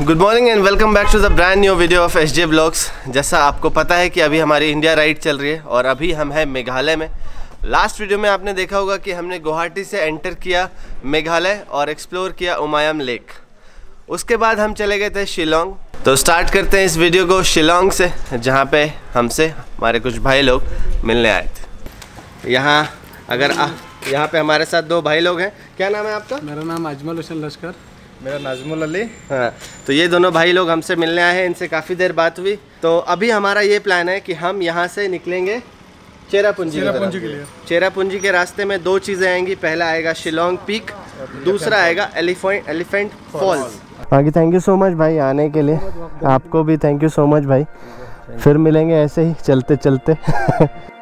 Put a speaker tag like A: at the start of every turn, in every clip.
A: Good morning and welcome back to the brand new video of S J blogs जैसा आपको पता है कि अभी हमारी इंडिया राइड चल रही है और अभी हम हैं मेघालय में। लास्ट वीडियो में आपने देखा होगा कि हमने गुवाहाटी से एंटर किया मेघालय और एक्सप्लोर किया उमायम लेक उसके बाद हम चले गए थे शिलोंग। तो स्टार्ट करते हैं इस वीडियो को शिलोंग से जहाँ पे हमसे हमारे कुछ भाई लोग मिलने आए थे। यहाँ अगर आ, यहाँ पे हमारे साथ दो भाई लोग हैं। क्या नाम है आपका?
B: मेरा नाम अजमल हुसैन लश्कर।
C: मेरा नाजमुल अली।
A: हाँ तो ये दोनों भाई लोग हमसे मिलने आए हैं इनसे काफ़ी देर बात हुई। तो अभी हमारा ये प्लान है कि हम यहाँ से निकलेंगे चेरापूंजी
C: चेरापूंजी के लिए।
A: चेरापूंजी के रास्ते में दो चीज़ें आएँगी। पहला आएगा शिलोंग पीक दूसरा आएगा एलिफेंट एलिफेंट फॉल्स बाकी थैंक यू सो मच भाई आने के लिए। आपको भी थैंक यू सो मच भाई। फिर मिलेंगे ऐसे ही चलते चलते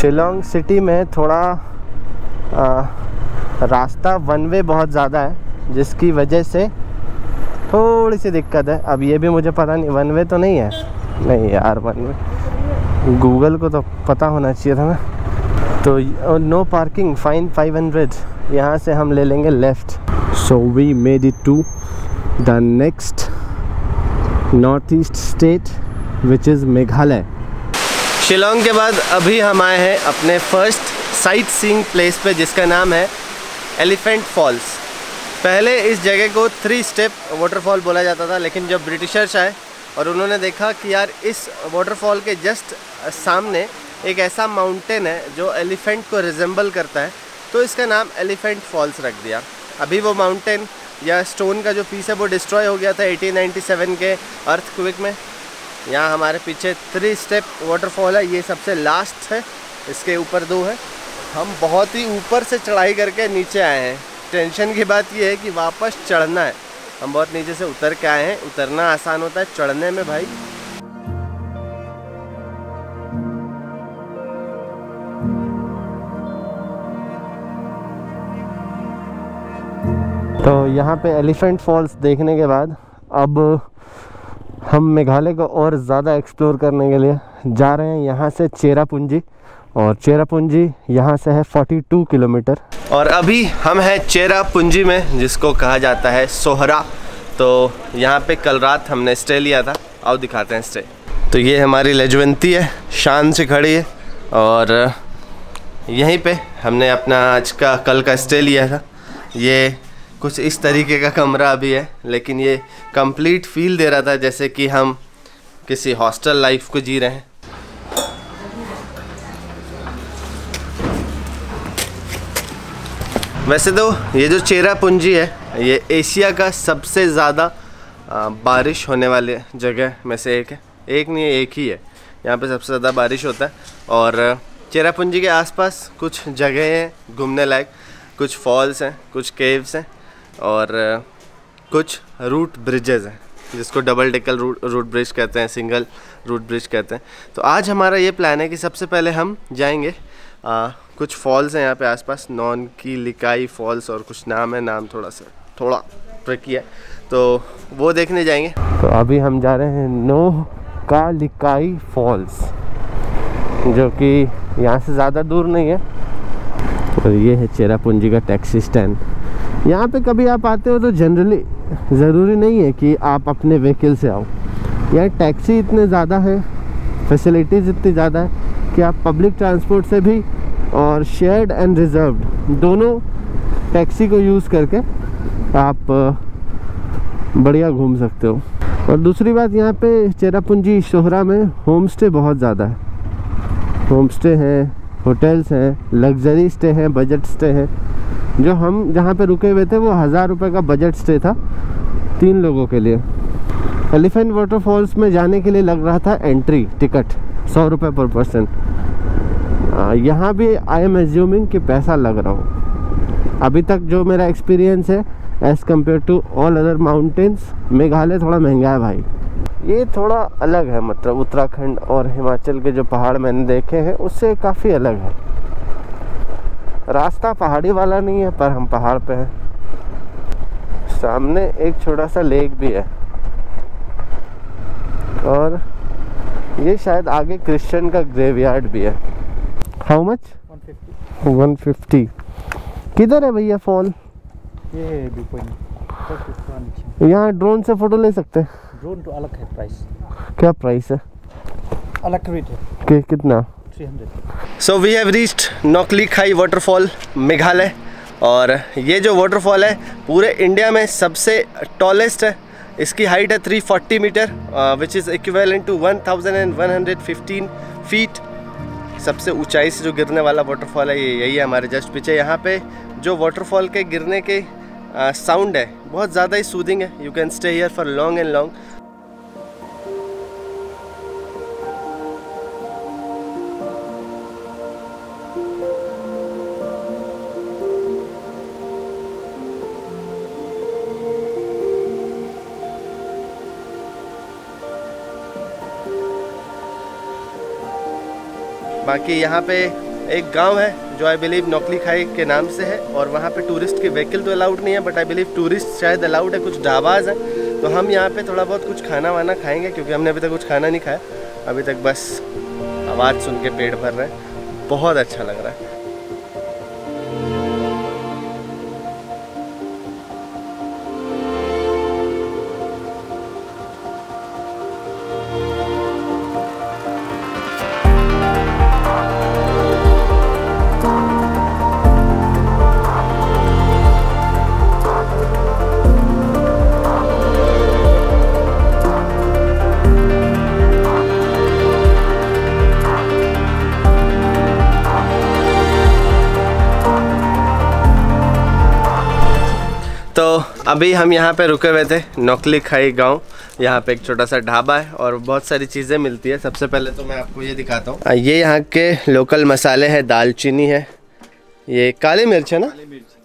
A: शिलोंग सिटी में थोड़ा आ, रास्ता वन वे बहुत ज़्यादा है जिसकी वजह से थोड़ी सी दिक्कत है। अब ये भी मुझे पता नहीं वन वे तो नहीं है? नहीं यार वन वे गूगल को तो पता होना चाहिए था ना। तो नो पार्किंग फाइन 500 यहाँ से हम ले लेंगे left so we made it to the next north east state which is Meghalaya Shillong के बाद अभी हम आए हैं अपने फ़र्स्ट साइट सीइंग प्लेस पे, जिसका नाम है एलिफेंट फॉल्स पहले इस जगह को थ्री स्टेप वाटरफॉल बोला जाता था, लेकिन जब ब्रिटिशर्स आए और उन्होंने देखा कि यार इस वाटरफॉल के जस्ट सामने एक ऐसा माउंटेन है जो एलिफेंट को रिजेंबल करता है तो इसका नाम एलिफेंट फॉल्स रख दिया। अभी वो माउंटेन या स्टोन का जो पीस है, वो डिस्ट्रॉय हो गया था 1897 के अर्थ में। यहाँ हमारे पीछे थ्री स्टेप वाटरफॉल है, ये सबसे लास्ट है, इसके ऊपर दो है। हम बहुत ही ऊपर से चढ़ाई करके नीचे आए हैं। टेंशन की बात ये है कि वापस चढ़ना है। हम बहुत नीचे से उतर के आए हैं। उतरना आसान होता है चढ़ने में भाई। तो यहाँ पे एलिफेंट फॉल्स देखने के बाद, अब हम मेघालय को और ज़्यादा एक्सप्लोर करने के लिए जा रहे हैं यहाँ से चेरापूंजी और चेरापूंजी यहाँ से है 42 किलोमीटर। और अभी हम हैं चेरापूंजी में, जिसको कहा जाता है सोहरा। तो यहाँ पे कल रात हमने स्टे लिया था। आओ दिखाते हैं स्टे तो ये हमारी लजवंती है, शान से खड़ी है। और यहीं पे हमने अपना आज का, कल का स्टे लिया था। ये कुछ इस तरीके का कमरा अभी है, लेकिन ये कंप्लीट फील दे रहा था जैसे कि हम किसी हॉस्टल लाइफ को जी रहे हैं। वैसे तो ये जो चेरापूंजी है, ये एशिया का सबसे ज़्यादा बारिश होने वाले जगह में से एक है। एक नहीं, एक ही है। यहाँ पे सबसे ज़्यादा बारिश होता है। और चेरापूंजी के आसपास कुछ जगह हैं घूमने लायक, कुछ फॉल्स हैं, कुछ केव्स हैं। और कुछ रूट ब्रिजेज़ हैं जिसको double decker root root bridge कहते हैं सिंगल रूट ब्रिज कहते हैं। तो आज हमारा ये प्लान है कि सबसे पहले हम जाएँगे आ, कुछ फॉल्स हैं यहाँ पे आसपास नॉन की लिकाई फॉल्स और कुछ नाम है नाम थोड़ा सा थोड़ा ट्रिकी है। तो वो देखने जाएँगे। तो अभी हम जा रहे हैं नो का लिकाई फॉल्स जो कि यहाँ से ज़्यादा दूर नहीं है। और ये है चेरापूंजी का टैक्सी स्टैंड यहाँ पे कभी आप आते हो तो जनरली ज़रूरी नहीं है कि आप अपने व्हीकल से आओ। यहाँ टैक्सी इतने ज़्यादा है फैसिलिटीज़ इतनी ज़्यादा है कि आप पब्लिक ट्रांसपोर्ट से भी और शेयर्ड एंड रिजर्व्ड दोनों टैक्सी को यूज़ करके आप बढ़िया घूम सकते हो। और दूसरी बात, यहाँ पे चेरापूंजी शोहरा में होम स्टे बहुत ज़्यादा है। होम स्टे हैं होटल्स हैं लग्जरी स्टे हैं बजट स्टे हैं। जो हम जहाँ पे रुके हुए थे, वो हज़ार रुपये का बजट स्टे था तीन लोगों के लिए। एलिफेंट वाटरफॉल्स में जाने के लिए लग रहा था एंट्री टिकट सौ रुपये पर पर्सन यहाँ भी आई एम एज्यूमिंग कि पैसा लग रहा हो। अभी तक जो मेरा एक्सपीरियंस है as compare to all other mountains Meghalaya थोड़ा महँगा है भाई। ये थोड़ा अलग है मतलब उत्तराखंड और हिमाचल के जो पहाड़ मैंने देखे हैं, उससे काफ़ी अलग है। रास्ता पहाड़ी वाला नहीं है पर हम पहाड़ पे हैं। सामने एक छोटा सा लेक भी है। और ये शायद आगे क्रिश्चियन का ग्रेवयार्ड भी है। हाउ मच
B: 150
A: 150 किधर है भैया फॉल
B: ये
A: यहाँ ड्रोन से फ़ोटो ले सकते हैं?
B: ड्रोन तो अलग है प्राइस
A: क्या प्राइस है?
B: अलग रेट है।
A: कि कितना?
B: 300
A: so we have reached Nohkalikai waterfall Meghalaya और ये जो वाटरफॉल है, पूरे इंडिया में सबसे टॉलेस्ट है। इसकी हाइट है 340 meter which is equivalent to 1115 feet सबसे ऊंचाई से जो गिरने वाला वाटरफॉल है, ये यही है हमारे जस्ट पीछे। यहाँ पे जो वाटरफॉल के गिरने के साउंड है, बहुत ज़्यादा ही सूदिंग है। You can stay here for long and long बाकी यहाँ पे एक गाँव है जो आई बिलीव नौकली खाई के नाम से है और वहाँ पे टूरिस्ट के व्हीकल तो अलाउड नहीं है बट आई बिलीव टूरिस्ट शायद अलाउड है, कुछ ढाबाज हैं। तो हम यहाँ पे थोड़ा बहुत कुछ खाना वाना खाएँगे क्योंकि हमने अभी तक कुछ खाना नहीं खाया। अभी तक बस आवाज़ सुन के पेट भर रहे हैं। बहुत अच्छा लग रहा है। अभी हम यहाँ पे रुके हुए थे नौकली खाई गाँव। यहाँ पे एक छोटा सा ढाबा है और बहुत सारी चीज़ें मिलती है। सबसे पहले तो मैं आपको ये दिखाता हूँ। ये यहाँ के लोकल मसाले हैं दालचीनी है। ये काली मिर्च है ना?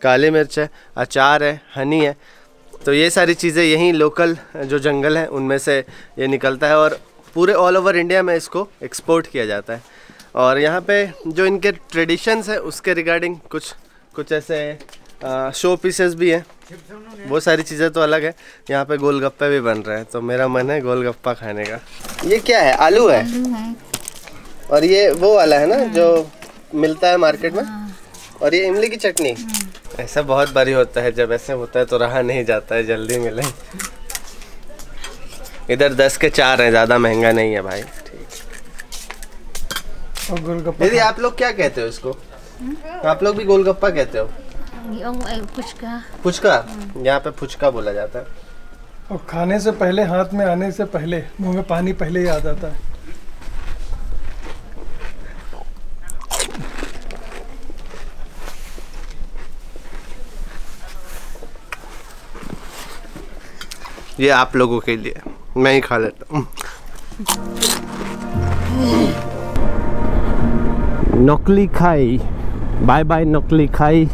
A: काली मिर्च। है अचार है हनी है। तो ये सारी चीज़ें यहीं लोकल जो जंगल है उनमें से ये निकलता है और पूरे ऑल ओवर इंडिया में इसको एक्सपोर्ट किया जाता है। और यहाँ पे जो इनके ट्रेडिशंस है उसके रिगार्डिंग कुछ कुछ ऐसे शो पीसेस भी हैं। वो सारी चीज़ें तो अलग है। यहाँ पे गोलगप्पे भी बन रहे हैं तो मेरा मन है गोलगप्पा खाने का। ये क्या है? आलू है? और ये वो वाला है ना जो मिलता है मार्केट में? और ये इमली की चटनी? ऐसा बहुत बारी होता है जब ऐसे होता है तो रहा नहीं जाता है जल्दी मिले। इधर दस के चार हैं ज़्यादा महँगा नहीं है भाई। ठीक।
B: और गोलगप्पा
A: दीदी आप लोग क्या कहते हो इसको? आप लोग भी गोलगप्पा कहते हो?
C: Puchka
A: फुचका यहाँ पे फुचका बोला जाता है।
B: और खाने से पहले हाथ में आने से पहले मुँह में पानी पहले ही आ जाता है।
A: ये आप लोगों के लिए। मैं ही खा लेता हूँ। नकली खाई। बाय बाय नकली खाई।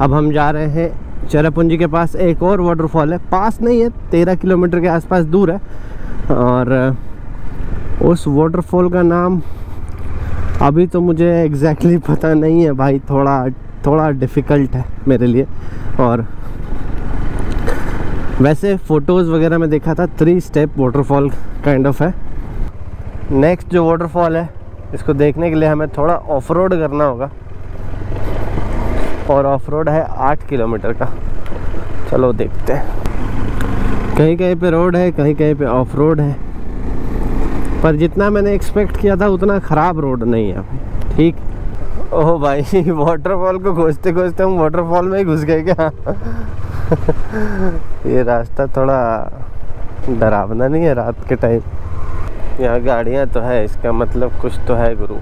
A: अब हम जा रहे हैं चेरापूंजी के पास, एक और वाटरफॉल है। पास नहीं है, तेरह किलोमीटर के आसपास दूर है। और उस वाटरफॉल का नाम अभी तो मुझे एग्जैक्टली exactly पता नहीं है भाई, थोड़ा थोड़ा डिफ़िकल्ट है मेरे लिए। और, वैसे फ़ोटोज़ वगैरह में देखा था three step waterfall kind of है। नेक्स्ट जो वाटरफॉल है, इसको देखने के लिए हमें थोड़ा ऑफ़ रोड करना होगा। और ऑफ़ रोड है आठ किलोमीटर का। चलो देखते हैं। कहीं कहीं पे रोड है, कहीं कहीं पे ऑफ़ रोड है। पर जितना मैंने एक्सपेक्ट किया था, उतना ख़राब रोड नहीं है ठीक? ओह भाई वाटरफॉल को खोजते खोजते हम वाटरफॉल में ही घुस गए क्या? ये रास्ता थोड़ा डरावना नहीं है रात के टाइम यहाँ गाड़ियाँ तो है, इसका मतलब कुछ तो है, गुरु।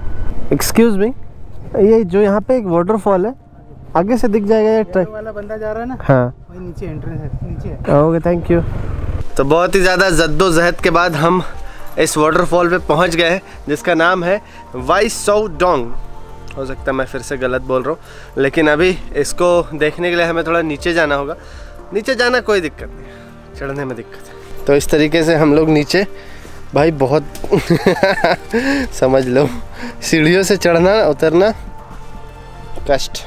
A: एक्सक्यूज़ मी ये जो यहाँ पे एक वाटरफॉल है आगे से दिख जाएगा ये ट्रैक।
B: वाला बंदा जा रहा है ना?
A: हाँ।
B: वही नीचे एंट्रेंस है नीचे
A: ओके थैंक यू तो बहुत ही ज़्यादा जद्दोजहद के बाद हम इस वाटरफॉल पे पहुँच गए हैं जिसका नाम है वाई सौ डोंग हो सकता है मैं फिर से गलत बोल रहा हूँ लेकिन अभी इसको देखने के लिए हमें थोड़ा नीचे जाना होगा। नीचे जाना कोई दिक्कत नहीं चढ़ने में दिक्कत है। तो इस तरीके से हम लोग नीचे भाई बहुत समझ लो सीढ़ियों से चढ़ना उतरना कष्ट।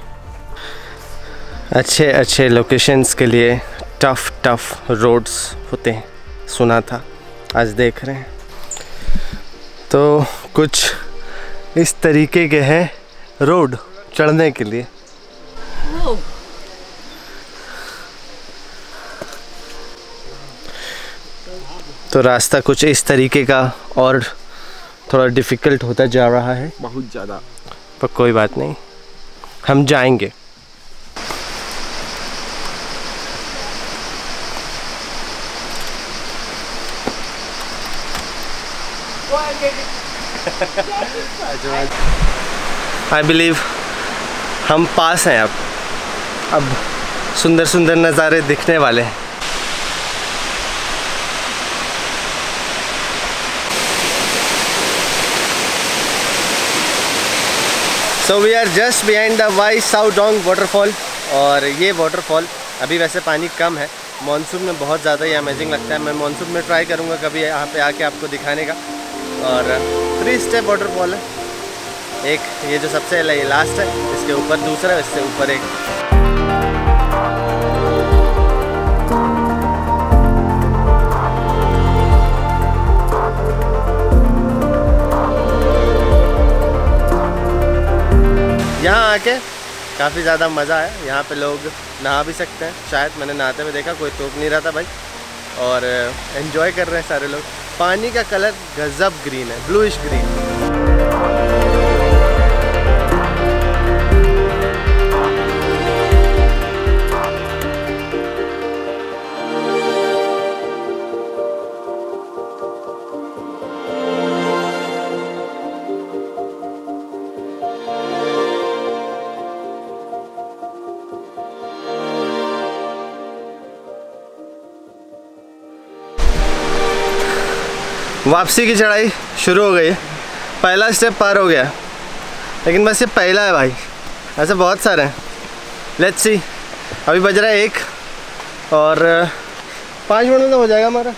A: अच्छे अच्छे लोकेशंस के लिए टफ टफ रोड्स होते हैं। सुना था आज देख रहे हैं। तो कुछ इस तरीके के हैं रोड चढ़ने के लिए। तो रास्ता कुछ इस तरीके का और थोड़ा डिफ़िकल्ट होता जा रहा है।
D: बहुत ज़्यादा।
A: पर कोई बात नहीं हम जाएँगे। आई बिलीव हम पास हैं अब। अब सुंदर सुंदर नज़ारे दिखने वाले हैं। So we are just behind the Wei Sawdong waterfall और ये वाटरफॉल अभी वैसे पानी कम है। मानसून में बहुत ज़्यादा ही अमेजिंग लगता है। मैं मानसून में ट्राई करूँगा कभी यहाँ पे आके आपको दिखाने का। और थ्री स्टेप वाटरफॉल है। एक, ये जो सबसे लास्ट है, इसके ऊपर दूसरा, इससे ऊपर एक। यहाँ आके काफ़ी ज़्यादा मज़ा आया यहाँ पे लोग नहा भी सकते हैं। शायद मैंने नहाते हुए देखा, कोई टोक नहीं रहा था भाई। और एंजॉय कर रहे हैं सारे लोग। पानी का कलर गजब ग्रीन है ब्लूइश ग्रीन वापसी की चढ़ाई शुरू हो गई। पहला स्टेप पार हो गया। लेकिन बस ये पहला है भाई। ऐसे बहुत सारे हैं। लेट्स सी अभी बज रहा है एक और पाँच मिनट में तो हो जाएगा हमारा।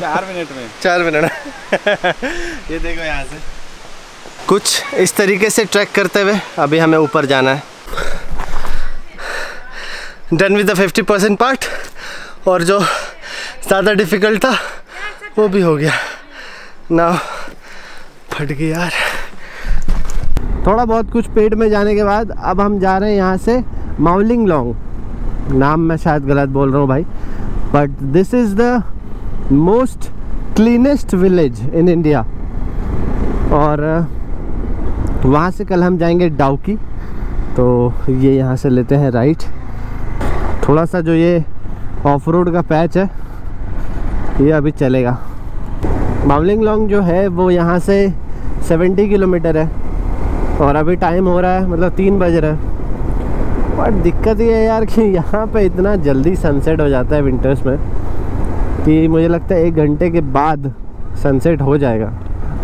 D: चार मिनट में।
A: चार मिनट ये देखो यहाँ से। कुछ इस तरीके से ट्रैक करते हुए अभी हमें ऊपर जाना है। Done with the fifty percent part और जो ज़्यादा डिफ़िकल्ट था वो भी हो गया। ना, फट गई यार। थोड़ा बहुत कुछ पेट में जाने के बाद अब हम जा रहे हैं यहाँ से माउलिंग लॉन्ग नाम मैं शायद गलत बोल रहा हूँ भाई। But this is the most cleanest village in India और वहाँ से कल हम जाएँगे डाउकी। तो ये यहाँ से लेते हैं राइट। थोड़ा सा जो ये ऑफ़ रोड का पैच है, ये अभी चलेगा। मावलिंग लॉन्ग जो है, वो यहाँ से 70 किलोमीटर है। और अभी टाइम हो रहा है मतलब तीन बज रहा है। बट दिक्कत ये है यार कि यहाँ पे इतना जल्दी सनसेट हो जाता है विंटर्स में कि मुझे लगता है एक घंटे के बाद सनसेट हो जाएगा।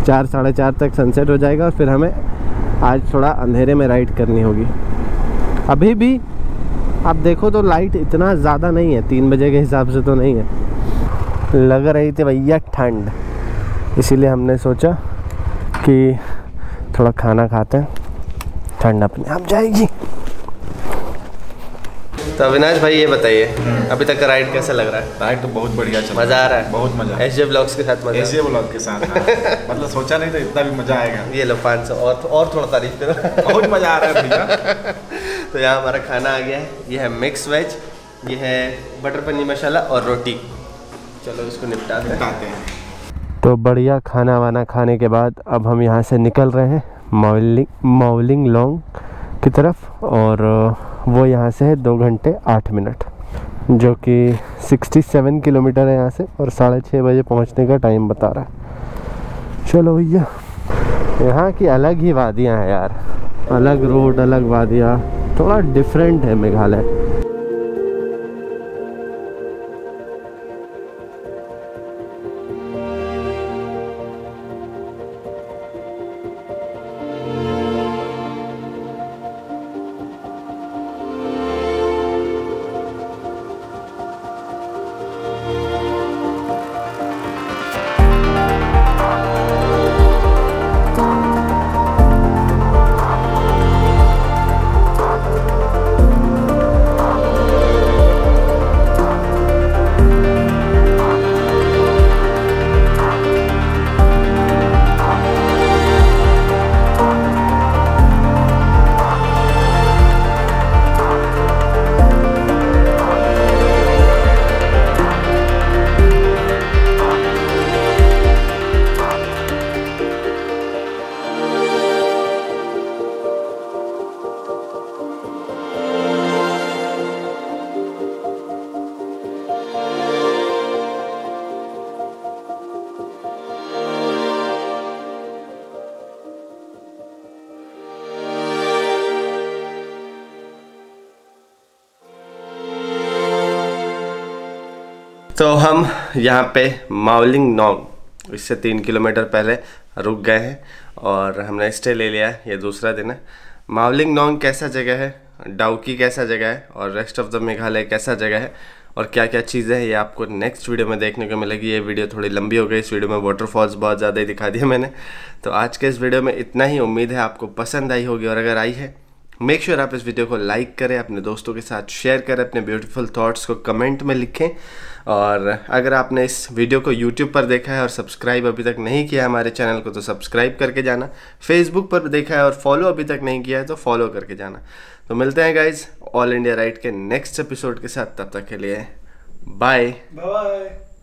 A: चार, साढ़े चार तक सनसेट हो जाएगा और फिर हमें आज थोड़ा अंधेरे में राइड करनी होगी। अभी भी आप देखो तो लाइट इतना ज़्यादा नहीं है, तीन बजे के हिसाब से तो नहीं है। लग रही थी भैया ठंड। इसीलिए हमने सोचा कि थोड़ा खाना खाते हैं। ठंड अपने आप जाएगी। तो अविनाश भाई ये बताइए अभी तक का राइड कैसा लग रहा है?
D: राइड तो बहुत बढ़िया चल।
A: मज़ा आ रहा है?
D: बहुत मज़ा
A: एस जे ब्लॉग्स के साथ मज़ा?
D: ऐसे ब्लॉग के साथ हाँ। मतलब सोचा नहीं था इतना भी मज़ा आएगा।
A: ये लो पाँच सौ और और थोड़ा तारीफ़ करो।
D: बहुत मज़ा आ रहा है भैया।
A: तो यहाँ हमारा खाना आ गया है। ये है मिक्स वेज ये है बटर पनीर मसाला और रोटी। चलो इसको निपटाते हैं
D: हैं।
A: तो बढ़िया खाना वाना खाने के बाद अब हम यहाँ से निकल रहे हैं मौलिंग मौलिंग लॉन्ग की तरफ़ और वो यहाँ से है दो घंटे आठ मिनट, जो कि 67 किलोमीटर है यहाँ से और साढ़े छः बजे पहुँचने का टाइम बता रहा है। चलो भैया, यहाँ की अलग ही वादियाँ हैं यार, अलग रोड, अलग वादियाँ, थोड़ा डिफरेंट है मेघालय। तो हम यहाँ पे मावलिंग नोंग, इससे तीन किलोमीटर पहले रुक गए हैं और हमने स्टे ले लिया है, ये दूसरा दिन है। मावलिंग नोंग कैसा जगह है? डाउकी कैसा जगह है? और रेस्ट ऑफ़ द मेघालय कैसा जगह है? और क्या क्या चीज़ें हैं, ये आपको नेक्स्ट वीडियो में देखने को मिलेगी। ये वीडियो थोड़ी लंबी हो गई, इस वीडियो में वाटरफॉल्स बहुत ज़्यादा ही दिखा दिया मैंने। तो आज के इस वीडियो में इतना ही, उम्मीद है आपको पसंद आई होगी। और अगर आई है मेक श्योर sure आप इस वीडियो को लाइक करें, अपने दोस्तों के साथ शेयर करें, अपने ब्यूटीफुल थॉट्स को कमेंट में लिखें। और अगर आपने इस वीडियो को यूट्यूब पर देखा है और सब्सक्राइब अभी तक नहीं किया हमारे चैनल को तो सब्सक्राइब करके जाना। फेसबुक पर देखा है और फॉलो अभी तक नहीं किया है तो फॉलो करके जाना। तो मिलते हैं गाइज़ ऑल इंडिया राइट के नेक्स्ट एपिसोड के साथ। तब तक के लिए बाय
B: बाय